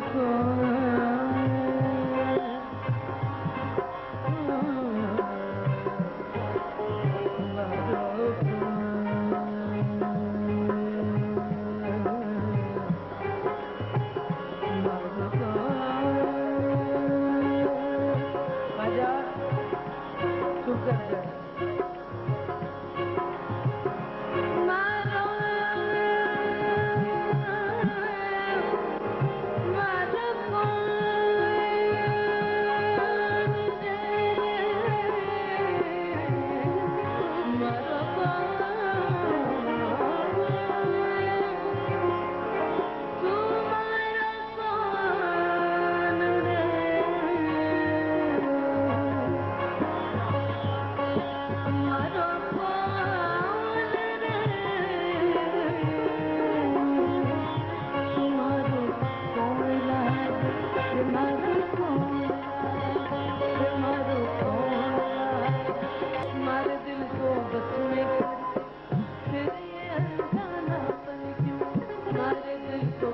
cry. تو